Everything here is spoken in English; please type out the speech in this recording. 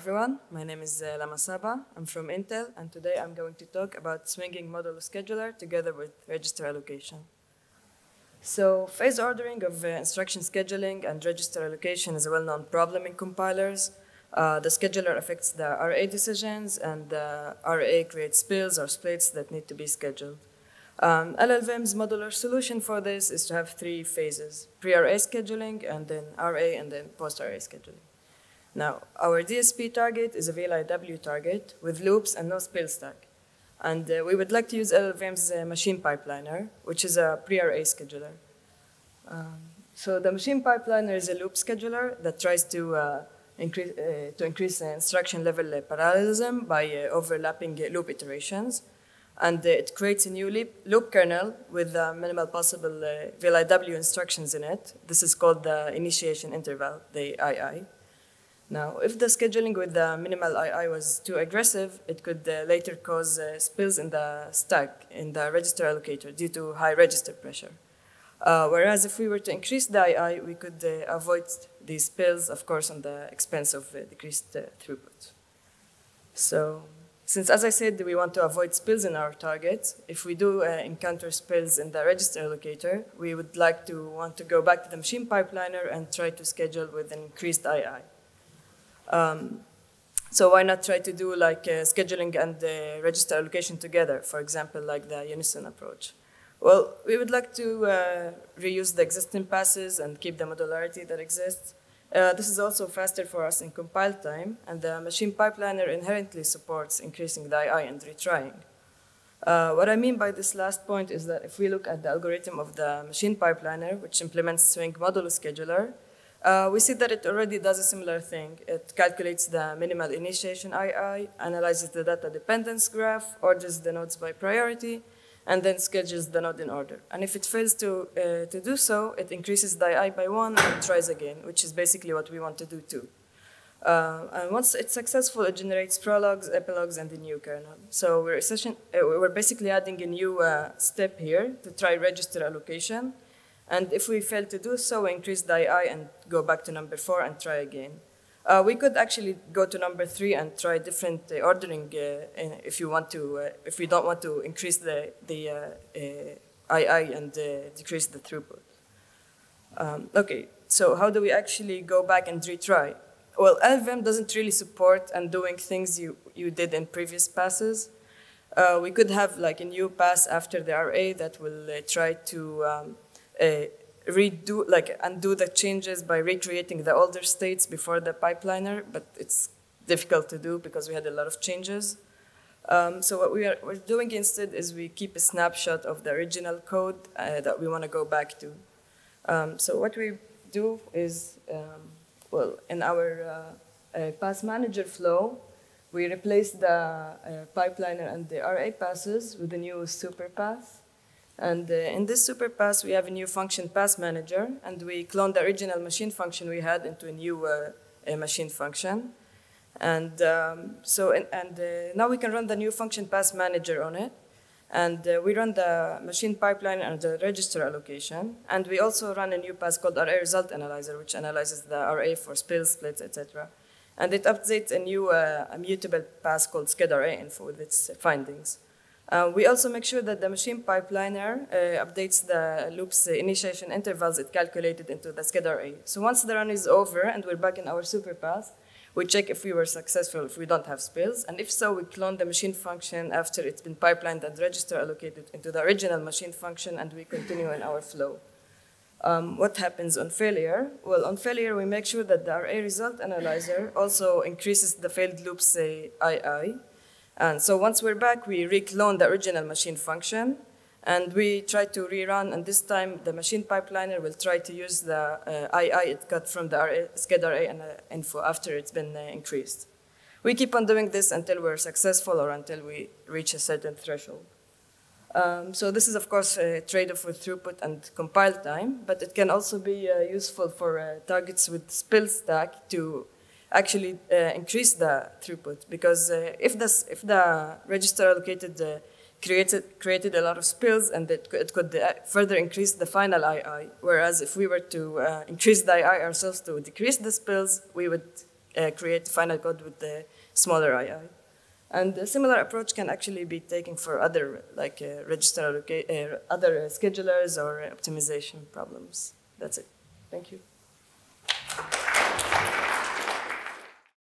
everyone. My name is uh, Lama Saba. I'm from Intel, and today I'm going to talk about swinging modulo scheduler together with register allocation. So phase ordering of uh, instruction scheduling and register allocation is a well-known problem in compilers. Uh, the scheduler affects the RA decisions, and the RA creates spills or splits that need to be scheduled. Um, LLVM's modular solution for this is to have three phases, pre-RA scheduling, and then RA, and then post-RA scheduling. Now, our DSP target is a VLIW target with loops and no spill stack. And uh, we would like to use LLVM's uh, machine pipeliner, which is a pre-RA scheduler. Um, so the machine pipeliner is a loop scheduler that tries to, uh, increase, uh, to increase the instruction level uh, parallelism by uh, overlapping loop iterations. And it creates a new loop, loop kernel with minimal possible VLIW instructions in it. This is called the initiation interval, the II. Now, if the scheduling with the minimal II was too aggressive, it could uh, later cause uh, spills in the stack in the register allocator due to high register pressure. Uh, whereas if we were to increase the II, we could uh, avoid these spills, of course, on the expense of uh, decreased uh, throughput. So, since as I said, we want to avoid spills in our target, if we do encounter spills in the register allocator, we would like to want to go back to the machine pipeliner and try to schedule with an increased II. Um, so why not try to do like uh, scheduling and uh, register allocation together, for example, like the Unison approach? Well, we would like to uh, reuse the existing passes and keep the modularity that exists. Uh, this is also faster for us in compile time, and the machine pipeliner inherently supports increasing the II and retrying. Uh, what I mean by this last point is that if we look at the algorithm of the machine pipeliner, which implements swing modulo scheduler, uh, we see that it already does a similar thing. It calculates the minimal initiation II, analyzes the data dependence graph, orders the nodes by priority, and then schedules the node in order. And if it fails to, uh, to do so, it increases the II by one and tries again, which is basically what we want to do too. Uh, and once it's successful, it generates prologues, epilogues, and a new kernel. So we're, uh, we're basically adding a new uh, step here to try register allocation, and if we fail to do so, we increase the II and go back to number four and try again. Uh, we could actually go to number three and try different uh, ordering uh, if you want to, uh, if we don't want to increase the, the II uh, uh, and decrease the throughput. Um, okay, so how do we actually go back and retry? Well, LLVM doesn't really support undoing things you, you did in previous passes. we could have like a new pass after the RA that will try to um, redo, like undo the changes by recreating the older states before the pipeliner, but it's difficult to do because we had a lot of changes. Um, so what we are we're doing instead is we keep a snapshot of the original code uh, that we want to go back to. Um, so what we do is, um, well, in our uh, uh, pass manager flow, we replace the uh, pipeliner and the RA passes with a new super pass. And uh, in this super pass, we have a new function pass manager, and we clone the original machine function we had into a new uh, machine function. And um, so, and, and uh, now we can run the new function pass manager on it. And uh, we run the machine pipeline and the register allocation. And we also run a new pass called RA result analyzer, which analyzes the RA for spills, splits, etc. And it updates a new uh, immutable pass called sched info with its findings. Uh, we also make sure that the machine pipeliner uh, updates the loop's uh, initiation intervals it calculated into the sched So once the run is over and we're back in our super pass, we check if we were successful, if we don't have spills, and if so, we clone the machine function after it's been pipelined and register allocated into the original machine function, and we continue in our flow. Um, what happens on failure? Well, on failure, we make sure that the RA result analyzer also increases the failed loop's II, and so once we're back, we reclone the original machine function, and we try to rerun, and this time the machine pipeliner will try to use the uh, II it got from the RA, SCHED and uh, info after it's been uh, increased. We keep on doing this until we're successful or until we reach a certain threshold. Um, so this is, of course, a trade-off with throughput and compile time, but it can also be uh, useful for uh, targets with spill stack to actually uh, increase the throughput because uh, if, this, if the register allocator uh, created, created a lot of spills and it, it could further increase the final II, whereas if we were to uh, increase the II ourselves to decrease the spills, we would uh, create final code with the smaller II. And a similar approach can actually be taken for other like uh, register alloca- other schedulers or optimization problems. That's it. Thank you.